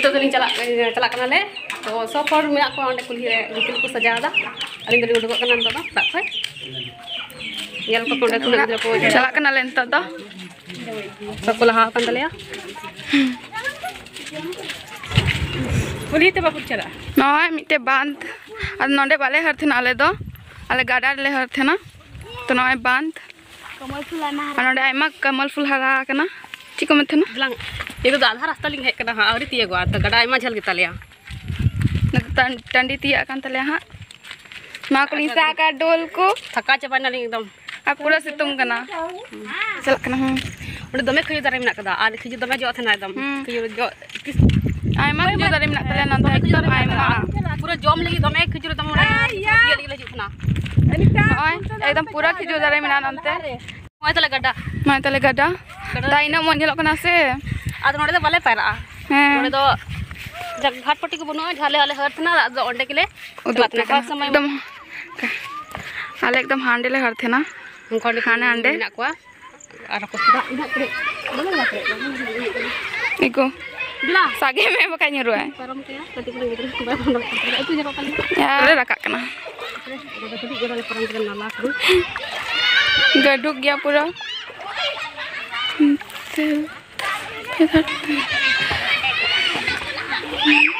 नितों तो सब और मे को कुल्ही को सजा अली अलिंग दलिंग दा सब तो चला ना मिटे बाँध बाले हर थे नाले दो अले हर थे तो ना बाँध कमल फूल कमल फूल हरा करना ठीक ना ये तो आधा रास्ता लिंग है कना हाँ औरी तिए गवा त गडा झल गिता लिया टंडी तिया कान तले हाँ। मा को का डोल को। थका चबा ना लिंग एकदम। आ पूरा सितुंग कना। चल कना हम उडे दमे खजू दारे मेना कदा आर खजू दमे जो थना एकदम। हम्म। खजू जो आयमा जो दारे में तले नंदे एकदम आयमा पूरा जॉम लगी दमे खजू दम उडे ये लगी लगी थना एकदम पूरा खिजो दारे में नंते मोय तले गड्डा मा तले गडा दाइना मन कना से। बाले पैरा नोडे दो जग घाट पट्टी को बनो झाले वाले हर थना दो ओंडे के ले उदुक चलातना का समय एकदम आले एकदम हांडे ले हर थे ना खाने अंडे? बिला सागे में rakak kena udah tadi gue Thank you.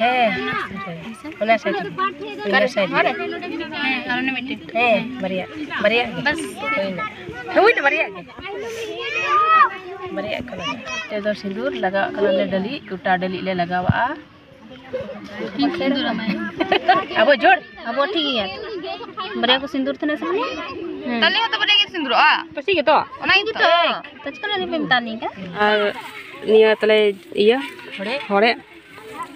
के दमे ओए कसai है होना साइड होना साइड है बढ़िया बढ़िया बस कोई ना हुई ना बढ़िया बढ़िया कलर ते दो सिंदूर लगा कलर ले डली कुटा डली ले लगावा अब जोड़ अब ठीक है बरिया को सिंदूर सब तले हो तो बने के सिंदूर आ pasti gitu ona itu तो तो चलो नहीं पेमतानी का ar nia tele iya थोड़े hore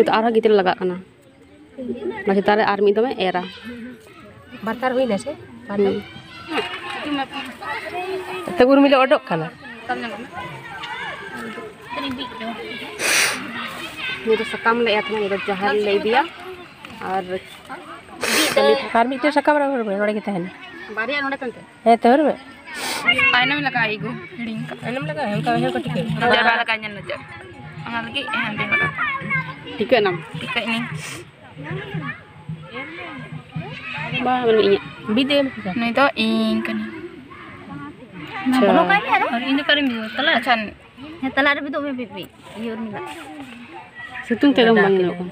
itu arah gitu lega karena masih tarik army itu mah era bartar hui nasi bartar tegur milo odok karena ini tuh sekam lah ya teman itu jahat lah dia ar army itu sekam berapa berapa orang kita ini bari anu dekat eh terus Ainam lagi aku, ring. Ainam lagi, aku kau yang kau tiket. Jangan lagi aja nanti. Angat lagi, eh nanti kok Tiga enam. Tiga ini. Ba, ano ini? Bide. Nah itu ingkan. Nah, kalau kami ada? Ini kami bisa telat. Acan. Ya telat itu bibi. Iya ini. Setung telang bangin aku.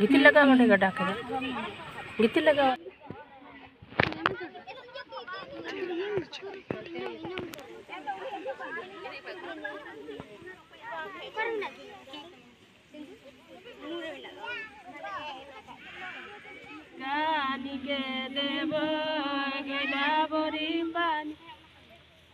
Gitu lagi mana gak dak ya? Gitu lagi.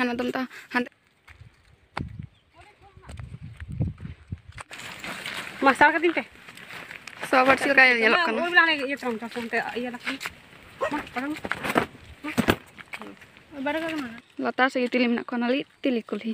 Hana tumta. Hana. Masalah katin teh. So bersil ya lakukan. Mau bilang lagi ya cong cong teh iya parang. Konali tilikul hi.